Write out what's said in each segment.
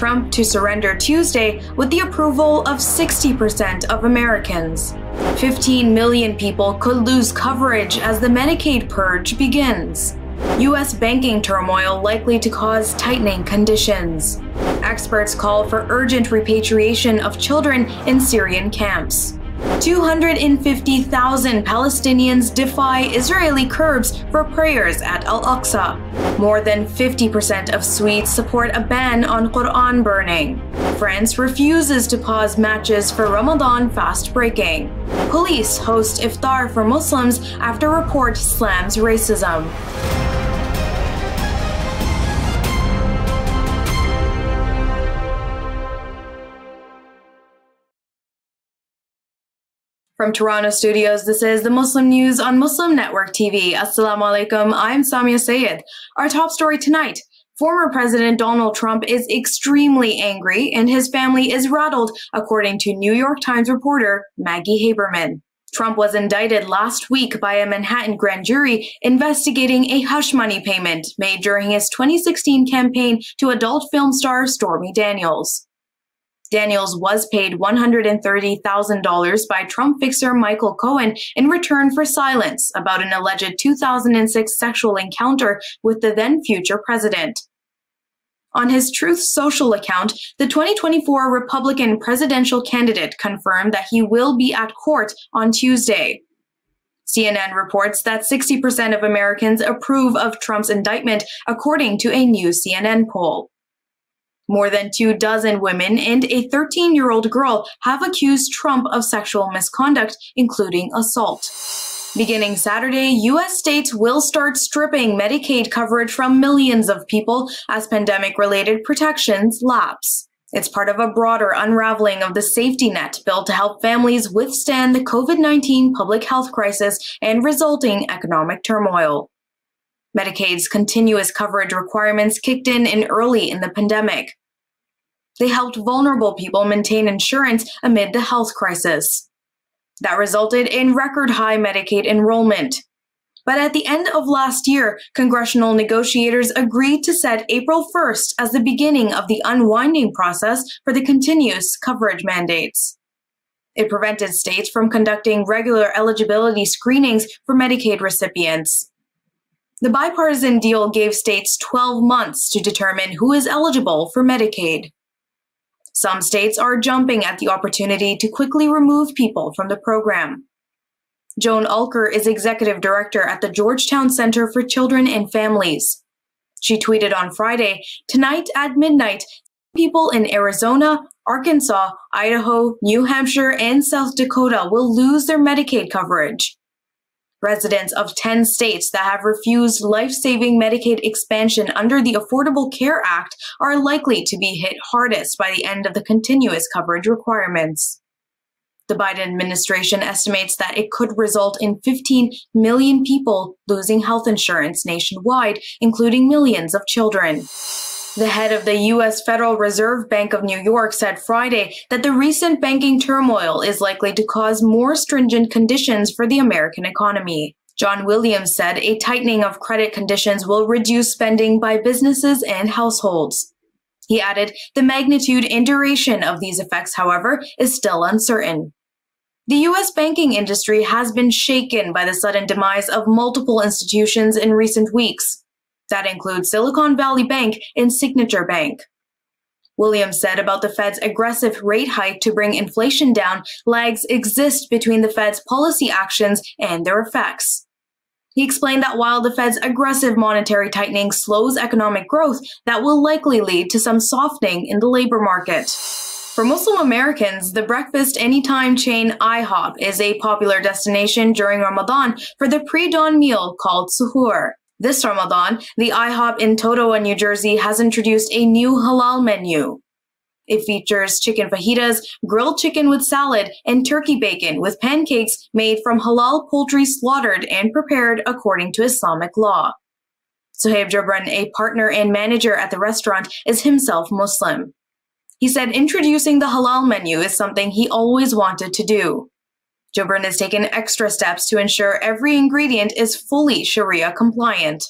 Trump to surrender Tuesday with the approval of 60% of Americans. 15 million people could lose coverage as the Medicaid purge begins. U.S. banking turmoil likely to cause tightening conditions. Experts call for urgent repatriation of children in Syrian camps. 250,000 Palestinians defy Israeli curbs for prayers at Al Aqsa. More than 50% of Swedes support a ban on Quran burning. France refuses to pause matches for Ramadan fast breaking. Police host iftar for Muslims after report slams racism. From Toronto studios, this is the Muslim News on Muslim Network TV. Assalamu alaikum, I'm Saamiyah Syed. Our top story tonight. Former President Donald Trump is extremely angry and his family is rattled, according to New York Times reporter Maggie Haberman. Trump was indicted last week by a Manhattan grand jury investigating a hush money payment made during his 2016 campaign to adult film star Stormy Daniels. Daniels was paid $130,000 by Trump fixer Michael Cohen in return for silence about an alleged 2006 sexual encounter with the then future president. On his Truth Social account, the 2024 Republican presidential candidate confirmed that he will be at court on Tuesday. CNN reports that 60% of Americans approve of Trump's indictment, according to a new CNN poll. More than two dozen women and a 13 year old girl have accused Trump of sexual misconduct, including assault. Beginning Saturday, U.S. states will start stripping Medicaid coverage from millions of people as pandemic related protections lapse. It's part of a broader unraveling of the safety net built to help families withstand the COVID 19 public health crisis and resulting economic turmoil. Medicaid's continuous coverage requirements kicked in in early in the pandemic. They helped vulnerable people maintain insurance amid the health crisis. That resulted in record high Medicaid enrollment. But at the end of last year, congressional negotiators agreed to set April 1st as the beginning of the unwinding process for the continuous coverage mandates. It prevented states from conducting regular eligibility screenings for Medicaid recipients. The bipartisan deal gave states 12 months to determine who is eligible for Medicaid. Some states are jumping at the opportunity to quickly remove people from the program. Joan Alker is executive director at the Georgetown Center for Children and Families. She tweeted on Friday, Tonight at midnight, people in Arizona, Arkansas, Idaho, New Hampshire, and South Dakota will lose their Medicaid coverage. Residents of 10 states that have refused life saving Medicaid expansion under the Affordable Care Act are likely to be hit hardest by the end of the continuous coverage requirements. The Biden administration estimates that it could result in 15 million people losing health insurance nationwide, including millions of children. The head of the U.S. Federal Reserve Bank of New York said Friday that the recent banking turmoil is likely to cause more stringent conditions for the American economy. John Williams said a tightening of credit conditions will reduce spending by businesses and households. He added, the magnitude and duration of these effects, however, is still uncertain. The U.S. banking industry has been shaken by the sudden demise of multiple institutions in recent weeks. That includes Silicon Valley Bank and Signature Bank. Williams said about the Fed's aggressive rate hike to bring inflation down, lags exist between the Fed's policy actions and their effects. He explained that while the Fed's aggressive monetary tightening slows economic growth, that will likely lead to some softening in the labor market. For Muslim Americans, the breakfast anytime chain IHOP is a popular destination during Ramadan for the pre-dawn meal called suhoor. This Ramadan, the IHOP in Totowa, New Jersey has introduced a new halal menu. It features chicken fajitas, grilled chicken with salad, and turkey bacon with pancakes made from halal poultry slaughtered and prepared according to Islamic law. Sohaib Jabran, a partner and manager at the restaurant, is himself Muslim. He said introducing the halal menu is something he always wanted to do. Jobran has taken extra steps to ensure every ingredient is fully Sharia compliant.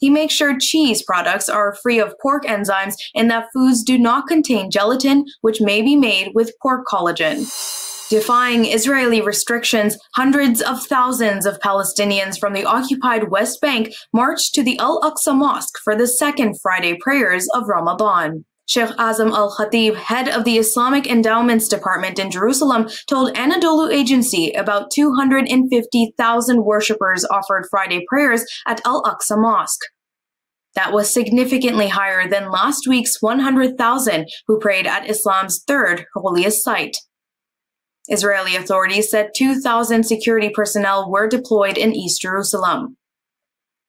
he makes sure cheese products are free of pork enzymes and that foods do not contain gelatin, which may be made with pork collagen. Defying Israeli restrictions, hundreds of thousands of Palestinians from the occupied West Bank marched to the Al Aqsa Mosque for the second Friday prayers of Ramadan. Sheikh Azam Al Khatib, head of the Islamic Endowments Department in Jerusalem, told Anadolu Agency about 250,000 worshippers offered Friday prayers at Al Aqsa Mosque. That was significantly higher than last week's 100,000 who prayed at Islam's third holiest site. Israeli authorities said 2,000 security personnel were deployed in East Jerusalem.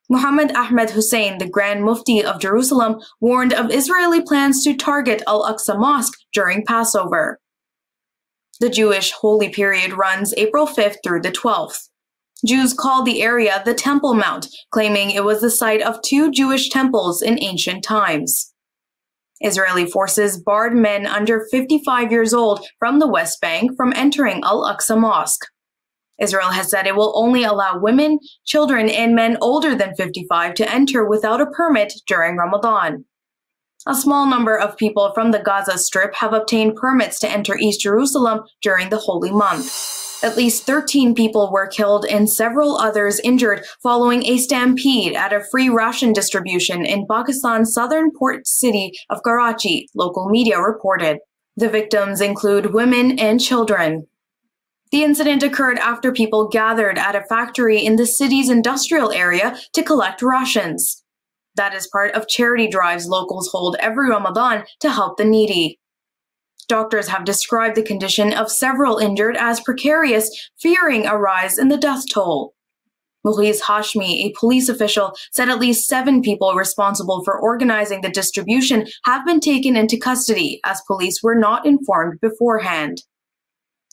Muhammad Ahmed Hussein, the Grand Mufti of Jerusalem, warned of Israeli plans to target Al Aqsa Mosque during Passover. The Jewish holy period runs April 5th through the 12th. Jews call the area the Temple Mount, claiming it was the site of two Jewish temples in ancient times. Israeli forces barred men under 55 years old from the West Bank from entering Al Aqsa Mosque. Israel has said it will only allow women, children, and men older than 55 to enter without a permit during Ramadan. A small number of people from the Gaza Strip have obtained permits to enter East Jerusalem during the holy month. At least 13 people were killed and several others injured following a stampede at a free ration distribution in Pakistan's southern port city of Karachi, local media reported. The victims include women and children. The incident occurred after people gathered at a factory in the city's industrial area to collect rations. That is part of charity drives locals hold every Ramadan to help the needy. Doctors have described the condition of several injured as precarious, fearing a rise in the death toll. Muhiz Hashmi, a police official, said at least seven people responsible for organizing the distribution have been taken into custody as police were not informed beforehand.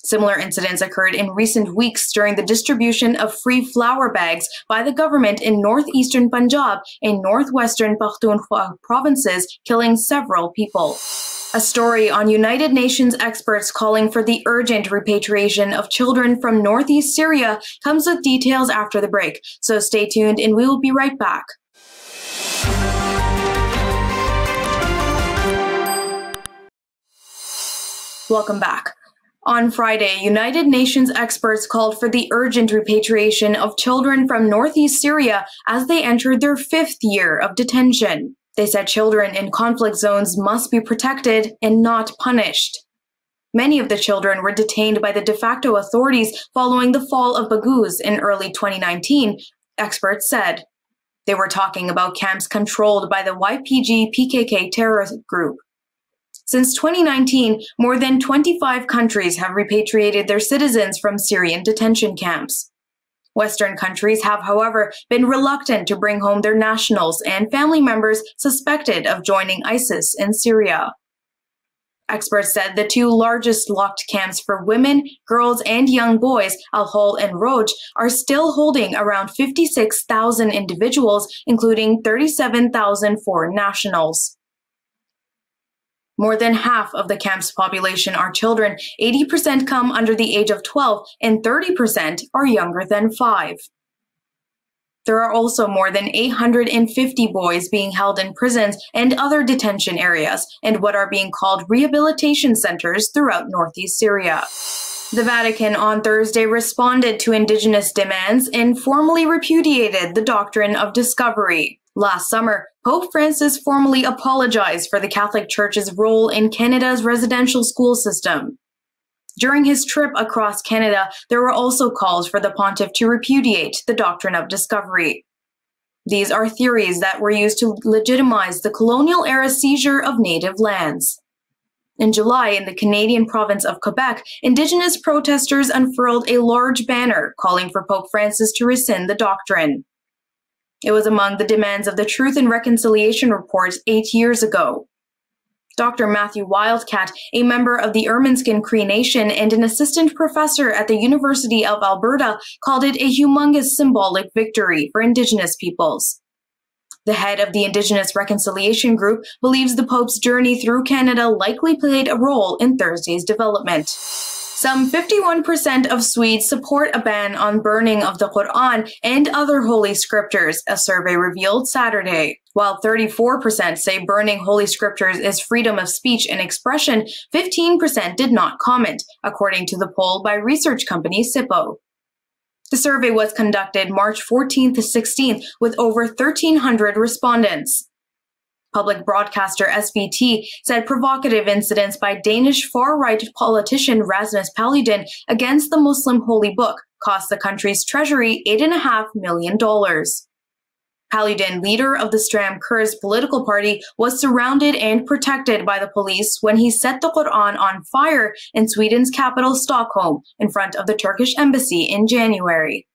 Similar incidents occurred in recent weeks during the distribution of free flour bags by the government in northeastern Punjab and northwestern Pakhtunkhwa provinces, killing several people. A story on United Nations experts calling for the urgent repatriation of children from northeast Syria comes with details after the break, so stay tuned and we will be right back. Welcome back. On Friday, United Nations experts called for the urgent repatriation of children from northeast Syria as they entered their fifth year of detention. They said children in conflict zones must be protected and not punished. Many of the children were detained by the de facto authorities following the fall of Baghouz in early 2019, experts said. They were talking about camps controlled by the YPG PKK terrorist group. Since 2019, more than 25 countries have repatriated their citizens from Syrian detention camps. Western countries have, however, been reluctant to bring home their nationals and family members suspected of joining ISIS in Syria. Experts said the two largest locked camps for women, girls, and young boys, Al Hol and Roj, are still holding around 56,000 individuals, including 37,000 foreign nationals. More than half of the camp's population are children. 80% come under the age of 12, and 30% are younger than 5. There are also more than 850 boys being held in prisons and other detention areas, and what are being called rehabilitation centers throughout northeast Syria. The Vatican on Thursday responded to indigenous demands and formally repudiated the doctrine of discovery. Last summer, Pope Francis formally apologized for the Catholic Church's role in Canada's residential school system. During his trip across Canada, there were also calls for the pontiff to repudiate the doctrine of discovery. These are theories that were used to legitimize the colonial era seizure of native lands. In July, in the Canadian province of Quebec, Indigenous protesters unfurled a large banner calling for Pope Francis to rescind the doctrine. It was among the demands of the Truth and Reconciliation Report eight years ago. Dr. Matthew Wildcat, a member of the Ermineskin Cree Nation and an assistant professor at the University of Alberta, called it a humongous symbolic victory for Indigenous peoples. The head of the Indigenous Reconciliation Group believes the Pope's journey through Canada likely played a role in Thursday's development. Some 51% of Swedes support a ban on burning of the Quran and other holy scriptures, a survey revealed Saturday. While 34% say burning holy scriptures is freedom of speech and expression, 15% did not comment, according to the poll by research company Sifo. The survey was conducted March 14th to 16th with over 1,300 respondents. Public broadcaster SVT said provocative incidents by Danish far-right politician Rasmus Paludan against the Muslim holy book cost the country's treasury $8.5 million. Paludan, leader of the Stram Kurs political party, was surrounded and protected by the police when he set the Quran on fire in Sweden's capital Stockholm in front of the Turkish embassy in January.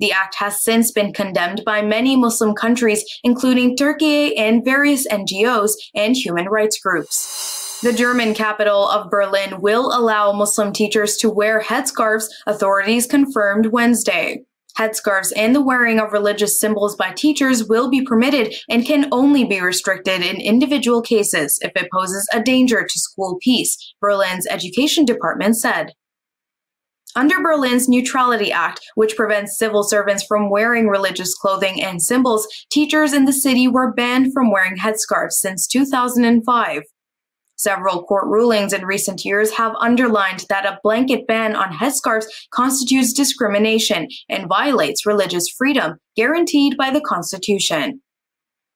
The act has since been condemned by many Muslim countries, including Turkey and various NGOs and human rights groups. The German capital of Berlin will allow Muslim teachers to wear headscarves, authorities confirmed Wednesday. Headscarves and the wearing of religious symbols by teachers will be permitted and can only be restricted in individual cases if it poses a danger to school peace, Berlin's education department said. Under Berlin's Neutrality Act, which prevents civil servants from wearing religious clothing and symbols, teachers in the city were banned from wearing headscarves since 2005. Several court rulings in recent years have underlined that a blanket ban on headscarves constitutes discrimination and violates religious freedom guaranteed by the Constitution.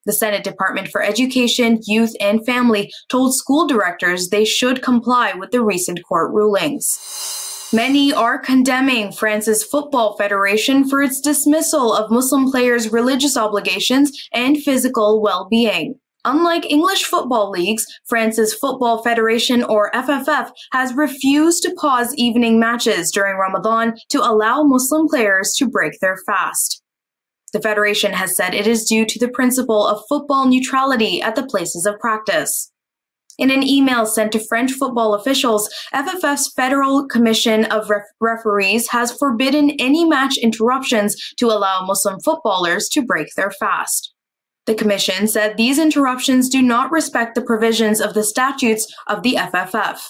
The Senate Department for Education, Youth, and Family told school directors they should comply with the recent court rulings. Many are condemning France's Football Federation for its dismissal of Muslim players' religious obligations and physical well being. Unlike English football leagues, France's Football Federation or FFF has refused to pause evening matches during Ramadan to allow Muslim players to break their fast. The Federation has said it is due to the principle of football neutrality at the places of practice. In an email sent to French football officials, FFF's Federal Commission of Ref- Referees has forbidden any match interruptions to allow Muslim footballers to break their fast. The Commission said these interruptions do not respect the provisions of the statutes of the FFF.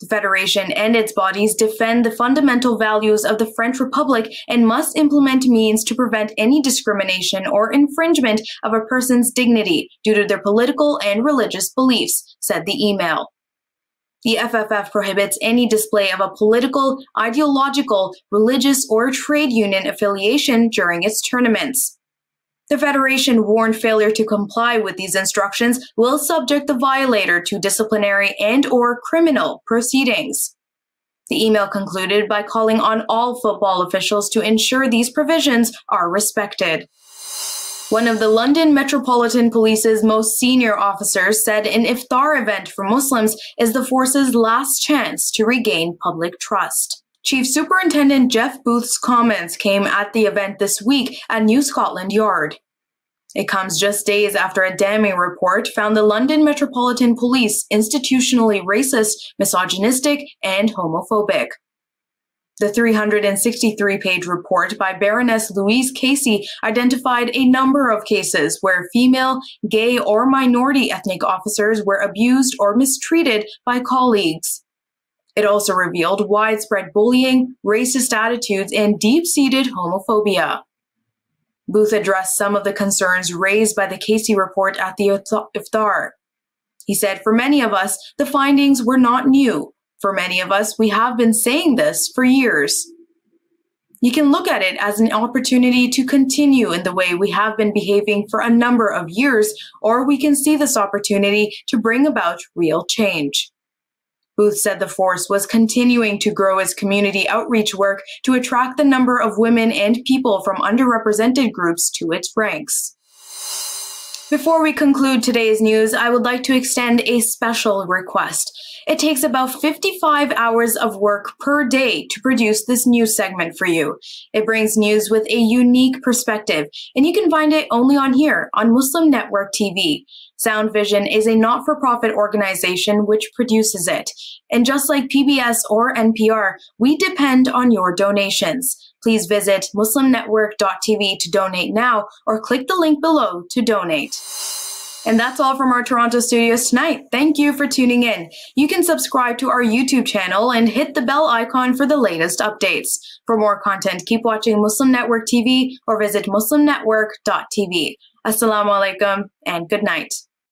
The Federation and its bodies defend the fundamental values of the French Republic and must implement means to prevent any discrimination or infringement of a person's dignity due to their political and religious beliefs, said the email. The FFF prohibits any display of a political, ideological, religious, or trade union affiliation during its tournaments. The Federation warned failure to comply with these instructions will subject the violator to disciplinary and or criminal proceedings. The email concluded by calling on all football officials to ensure these provisions are respected. One of the London Metropolitan Police's most senior officers said an iftar event for Muslims is the force's last chance to regain public trust. Chief Superintendent Jeff Booth's comments came at the event this week at New Scotland Yard. It comes just days after a damning report found the London Metropolitan Police institutionally racist, misogynistic, and homophobic. The 363 page report by Baroness Louise Casey identified a number of cases where female, gay, or minority ethnic officers were abused or mistreated by colleagues. It also revealed widespread bullying, racist attitudes, and deep seated homophobia. Booth addressed some of the concerns raised by the Casey report at the iftar. He said, For many of us, the findings were not new. For many of us, we have been saying this for years. You can look at it as an opportunity to continue in the way we have been behaving for a number of years, or we can see this opportunity to bring about real change. Booth said the force was continuing to grow its community outreach work to attract the number of women and people from underrepresented groups to its ranks. Before we conclude today's news, I would like to extend a special request. It takes about 55 hours of work per day to produce this news segment for you. It brings news with a unique perspective, and you can find it only on here on Muslim Network TV. Sound Vision is a not for profit organization which produces it. And just like PBS or NPR, we depend on your donations. Please visit muslimnetwork.tv to donate now or click the link below to donate. And that's all from our Toronto studios tonight. Thank you for tuning in. You can subscribe to our YouTube channel and hit the bell icon for the latest updates. For more content, keep watching Muslim Network TV or visit muslimnetwork.tv. Assalamu alaikum and good night.